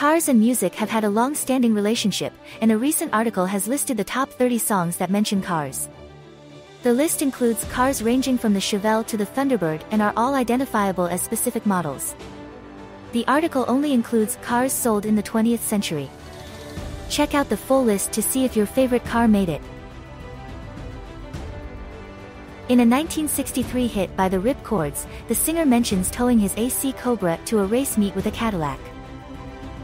Cars and music have had a long-standing relationship, and a recent article has listed the top 30 songs that mention cars. The list includes cars ranging from the Chevelle to the Thunderbird and are all identifiable as specific models. The article only includes cars sold in the 20th century. Check out the full list to see if your favorite car made it. In a 1963 hit by the Rip Chords, the singer mentions towing his AC Cobra to a race meet with a Cadillac.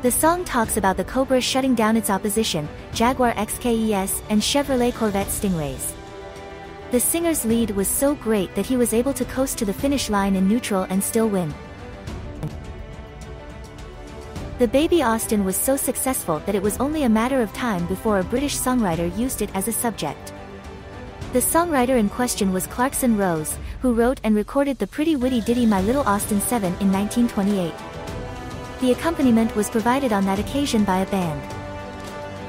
The song talks about the Cobra shutting down its opposition, Jaguar XKES and Chevrolet Corvette Stingrays. The singer's lead was so great that he was able to coast to the finish line in neutral and still win. The Baby Austin was so successful that it was only a matter of time before a British songwriter used it as a subject. The songwriter in question was Clarkson Rose, who wrote and recorded the pretty witty ditty My Little Austin 7 in 1928. The accompaniment was provided on that occasion by a band.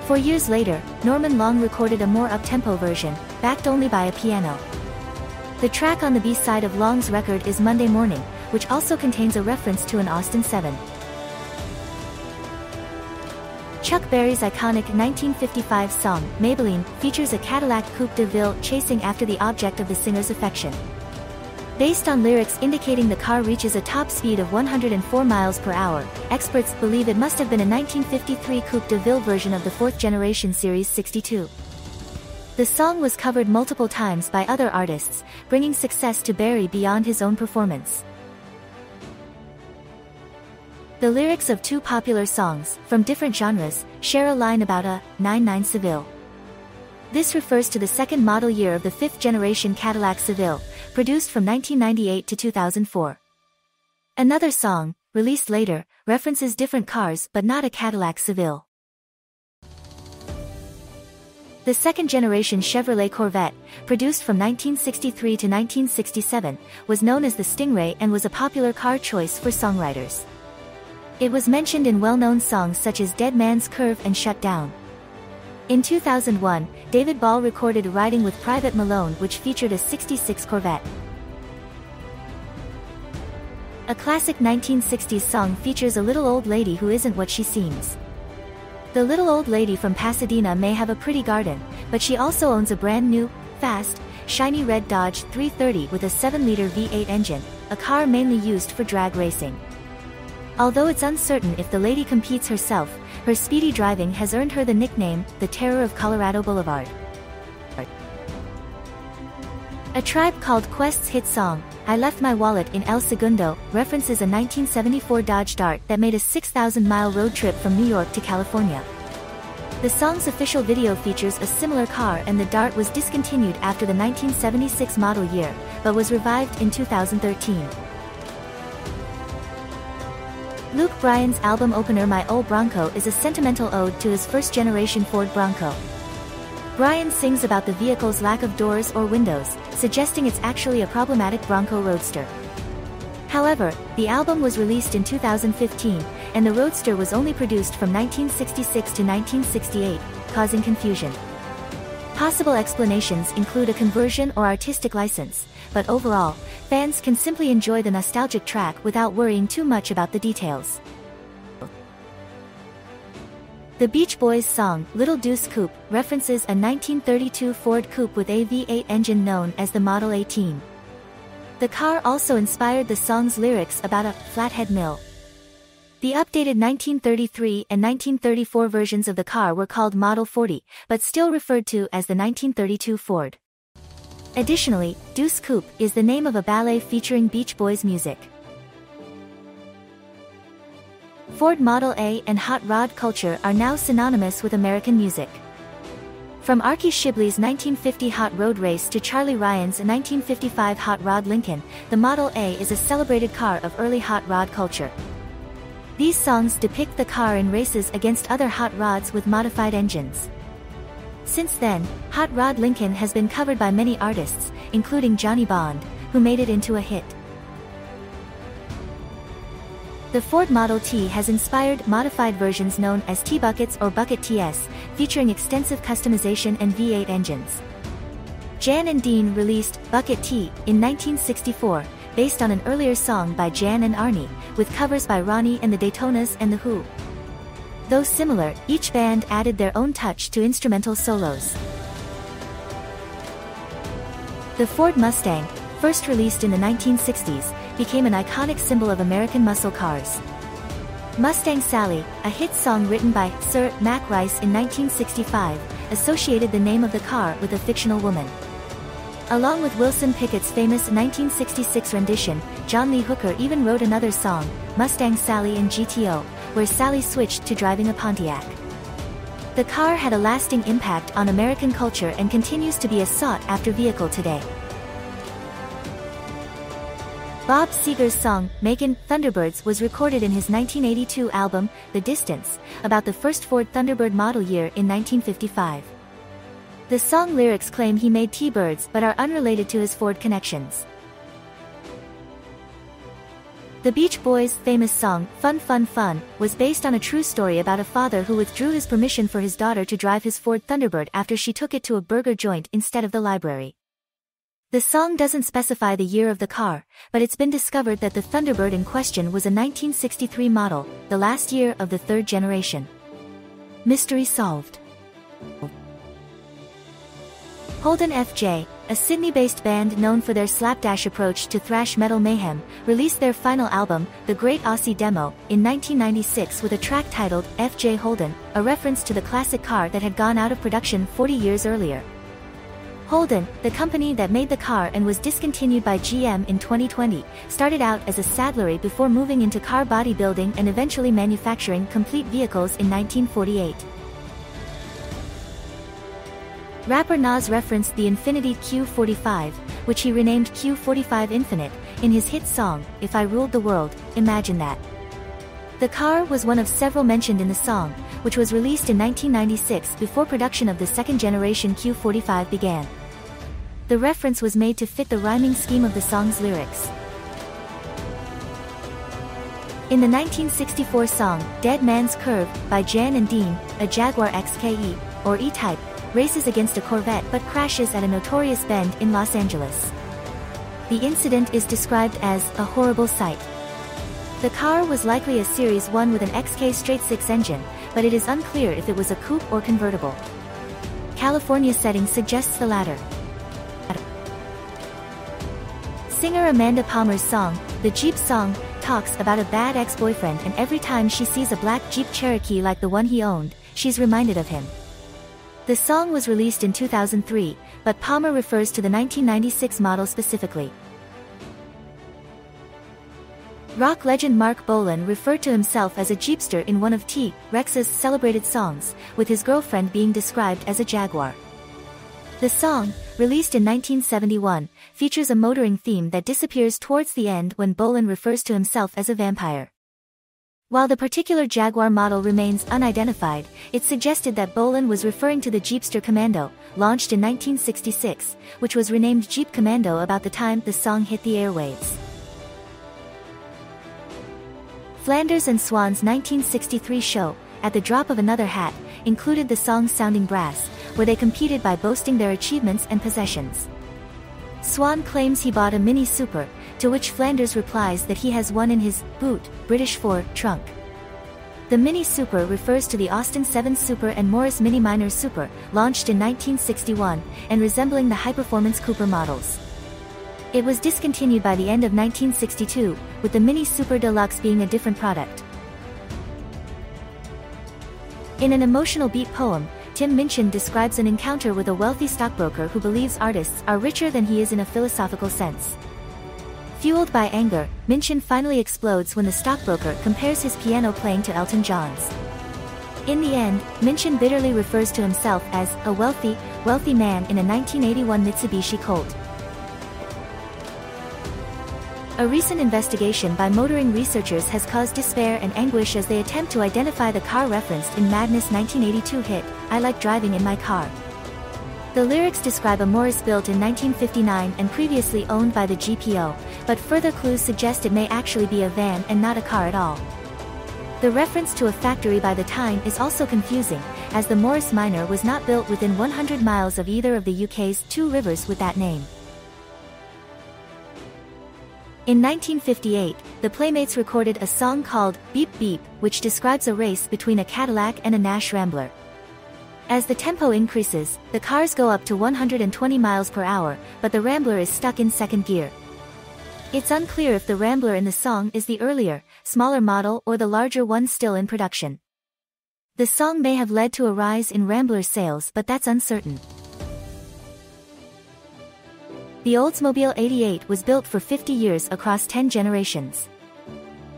Four years later, Norman Long recorded a more up-tempo version, backed only by a piano. The track on the B-side of Long's record is Monday Morning, which also contains a reference to an Austin 7. Chuck Berry's iconic 1955 song, Maybellene, features a Cadillac Coupe de Ville chasing after the object of the singer's affection. Based on lyrics indicating the car reaches a top speed of 104 miles per hour, experts believe it must have been a 1953 Coupe de Ville version of the fourth generation Series 62. The song was covered multiple times by other artists, bringing success to Berry beyond his own performance. The lyrics of two popular songs, from different genres, share a line about a 99 Seville. This refers to the second model year of the fifth generation Cadillac Seville, produced from 1998 to 2004. Another song, released later, references different cars but not a Cadillac Seville. The second generation Chevrolet Corvette, produced from 1963 to 1967, was known as the Stingray and was a popular car choice for songwriters. It was mentioned in well-known songs such as Dead Man's Curve and Shut Down. In 2001, David Ball recorded Riding with Private Malone which featured a 66 Corvette. A classic 1960s song features a little old lady who isn't what she seems. The little old lady from Pasadena may have a pretty garden, but she also owns a brand new, fast, shiny red Dodge 330 with a 7-liter V8 engine, a car mainly used for drag racing. Although it's uncertain if the lady competes herself, her speedy driving has earned her the nickname, the Terror of Colorado Boulevard. A Tribe Called Quest's hit song, I Left My Wallet in El Segundo, references a 1974 Dodge Dart that made a 6,000-mile road trip from New York to California. The song's official video features a similar car and the Dart was discontinued after the 1976 model year, but was revived in 2013. Luke Bryan's album opener My Old Bronco is a sentimental ode to his first-generation Ford Bronco. Bryan sings about the vehicle's lack of doors or windows, suggesting it's actually a problematic Bronco Roadster. However, the album was released in 2015, and the Roadster was only produced from 1966 to 1968, causing confusion. Possible explanations include a conversion or artistic license, but overall, fans can simply enjoy the nostalgic track without worrying too much about the details. The Beach Boys song, Little Deuce Coupe, references a 1932 Ford Coupe with a V8 engine known as the Model 18. The car also inspired the song's lyrics about a flathead mill. The updated 1933 and 1934 versions of the car were called Model 40, but still referred to as the 1932 Ford. Additionally, Deuce Coupe is the name of a ballet featuring Beach Boys music. Ford Model A and hot rod culture are now synonymous with American music. From Archie Shibley's 1950 Hot Road Race to Charlie Ryan's 1955 Hot Rod Lincoln, the Model A is a celebrated car of early hot rod culture. These songs depict the car in races against other hot rods with modified engines. Since then, Hot Rod Lincoln has been covered by many artists, including Johnny Bond, who made it into a hit. The Ford Model T has inspired modified versions known as T-Buckets or Bucket TS, featuring extensive customization and V8 engines. Jan and Dean released Bucket T in 1964, based on an earlier song by Jan and Arnie, with covers by Ronnie and the Daytonas and The Who. Though similar, each band added their own touch to instrumental solos. The Ford Mustang, first released in the 1960s, became an iconic symbol of American muscle cars. Mustang Sally, a hit song written by Sir Mac Rice in 1965, associated the name of the car with a fictional woman. Along with Wilson Pickett's famous 1966 rendition, John Lee Hooker even wrote another song, Mustang Sally in GTO, where Sally switched to driving a Pontiac. The car had a lasting impact on American culture and continues to be a sought-after vehicle today. Bob Seger's song, Makin', Thunderbirds was recorded in his 1982 album, The Distance, about the first Ford Thunderbird model year in 1955. The song lyrics claim he made T-Birds but are unrelated to his Ford connections. The Beach Boys' famous song, Fun Fun Fun, was based on a true story about a father who withdrew his permission for his daughter to drive his Ford Thunderbird after she took it to a burger joint instead of the library. The song doesn't specify the year of the car, but it's been discovered that the Thunderbird in question was a 1963 model, the last year of the third generation. Mystery solved. Holden FJ, a Sydney-based band known for their slapdash approach to thrash metal mayhem, released their final album, The Great Aussie Demo, in 1996 with a track titled FJ Holden, a reference to the classic car that had gone out of production 40 years earlier. Holden, the company that made the car and was discontinued by GM in 2020, started out as a saddlery before moving into car bodybuilding and eventually manufacturing complete vehicles in 1948. Rapper Nas referenced the Infiniti Q45, which he renamed Q45 Infinite, in his hit song, If I Ruled the World, Imagine That. The car was one of several mentioned in the song, which was released in 1996 before production of the second generation Q45 began. The reference was made to fit the rhyming scheme of the song's lyrics. In the 1964 song, Dead Man's Curve, by Jan and Dean, a Jaguar XKE, or E-Type, races against a Corvette but crashes at a notorious bend in Los Angeles. The incident is described as a horrible sight. The car was likely a Series 1 with an XK straight-six engine, but it is unclear if it was a coupe or convertible. California setting suggests the latter. Singer Amanda Palmer's song, The Jeep Song, talks about a bad ex-boyfriend and every time she sees a black Jeep Cherokee like the one he owned, she's reminded of him. The song was released in 2003, but Palmer refers to the 1996 model specifically. Rock legend Marc Bolan referred to himself as a Jeepster in one of T. Rex's celebrated songs, with his girlfriend being described as a Jaguar. The song, released in 1971, features a motoring theme that disappears towards the end when Bolan refers to himself as a vampire. While the particular Jaguar model remains unidentified, it's suggested that Bolan was referring to the Jeepster Commando, launched in 1966, which was renamed Jeep Commando about the time the song hit the airwaves. Flanders and Swan's 1963 show, At the Drop of Another Hat, included the song Sounding Brass, where they competed by boasting their achievements and possessions. Swan claims he bought a Mini Super, to which Flanders replies that he has one in his boot, British Ford, trunk. The Mini Super refers to the Austin 7 Super and Morris Mini Minor Super, launched in 1961, and resembling the high-performance Cooper models. It was discontinued by the end of 1962, with the Mini Super Deluxe being a different product. In an emotional beat poem, Tim Minchin describes an encounter with a wealthy stockbroker who believes artists are richer than he is in a philosophical sense. Fueled by anger, Minchin finally explodes when the stockbroker compares his piano playing to Elton John's. In the end, Minchin bitterly refers to himself as a wealthy, wealthy man in a 1981 Mitsubishi Colt. A recent investigation by motoring researchers has caused despair and anguish as they attempt to identify the car referenced in Madness 1982 hit, I Like Driving in My Car. The lyrics describe a Morris built in 1959 and previously owned by the GPO, but further clues suggest it may actually be a van and not a car at all. The reference to a factory by the time is also confusing, as the Morris Minor was not built within 100 miles of either of the UK's two rivers with that name. In 1958, the Playmates recorded a song called Beep Beep, which describes a race between a Cadillac and a Nash Rambler. As the tempo increases, the cars go up to 120 miles per hour, but the Rambler is stuck in second gear. It's unclear if the Rambler in the song is the earlier, smaller model or the larger one still in production. The song may have led to a rise in Rambler sales but that's uncertain. The Oldsmobile 88 was built for 50 years across 10 generations.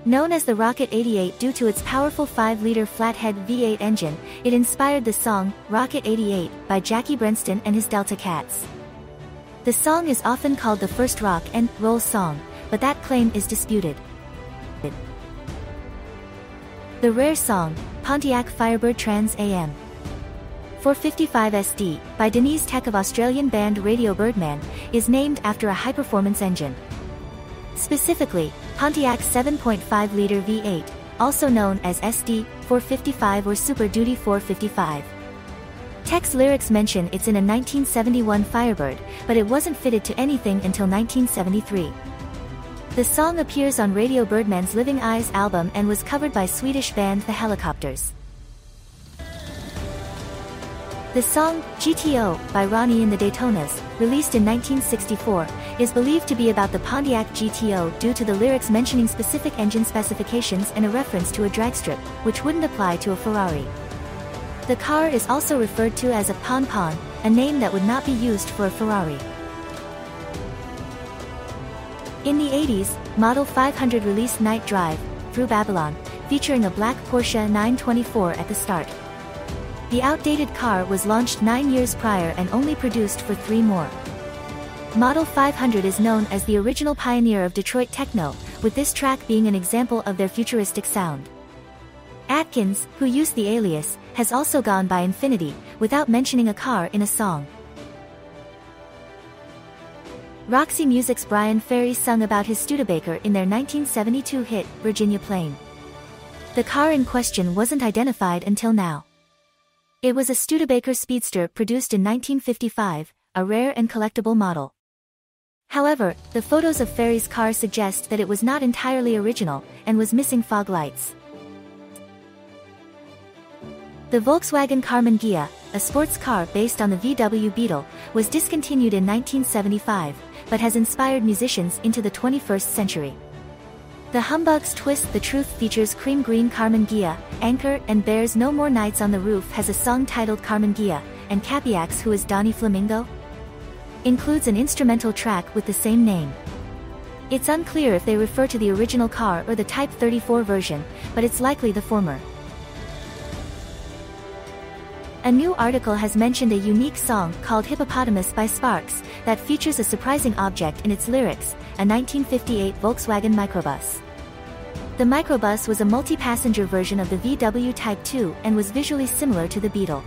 Known as the Rocket 88 due to its powerful 5-liter flathead V8 engine, it inspired the song, Rocket 88, by Jackie Brenston and his Delta Cats. The song is often called the first rock and roll song, but that claim is disputed. The rare song, Pontiac Firebird Trans AM. 455 SD, by Deniz Tek of Australian band Radio Birdman, is named after a high-performance engine. Specifically, Pontiac 7.5-liter V8, also known as SD, 455 or Super Duty 455. Tek's lyrics mention it's in a 1971 Firebird, but it wasn't fitted to anything until 1973. The song appears on Radio Birdman's Living Eyes album and was covered by Swedish band The Hellacopters. The song, GTO, by Ronnie and the Daytonas, released in 1964, is believed to be about the Pontiac GTO due to the lyrics mentioning specific engine specifications and a reference to a drag strip, which wouldn't apply to a Ferrari. The car is also referred to as a Pon Pon, a name that would not be used for a Ferrari. In the 80s, Model 500 released Night Drive, through Babylon, featuring a black Porsche 924 at the start. The outdated car was launched nine years prior and only produced for three more. Model 500 is known as the original pioneer of Detroit techno, with this track being an example of their futuristic sound. Atkins, who used the alias, has also gone by Infiniti, without mentioning a car in a song. Roxy Music's Bryan Ferry sung about his Studebaker in their 1972 hit, Virginia Plain. The car in question wasn't identified until now. It was a Studebaker Speedster produced in 1955, a rare and collectible model. However, the photos of Ferry's car suggest that it was not entirely original, and was missing fog lights. The Volkswagen Karmann Ghia, a sports car based on the VW Beetle, was discontinued in 1975, but has inspired musicians into the 21st century. The Humbug's Twist the Truth features Cream Green Karmann Ghia, Anchor and Bears No More Nights on the Roof has a song titled Karmann Ghia, and Capiax Who is Donnie Flamingo? Includes an instrumental track with the same name. It's unclear if they refer to the original car or the Type 34 version, but it's likely the former. A new article has mentioned a unique song called Hippopotamus by Sparks that features a surprising object in its lyrics, a 1958 Volkswagen microbus. The microbus was a multi-passenger version of the VW Type 2 and was visually similar to the Beetle.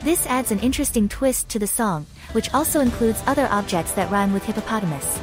This adds an interesting twist to the song, which also includes other objects that rhyme with hippopotamus.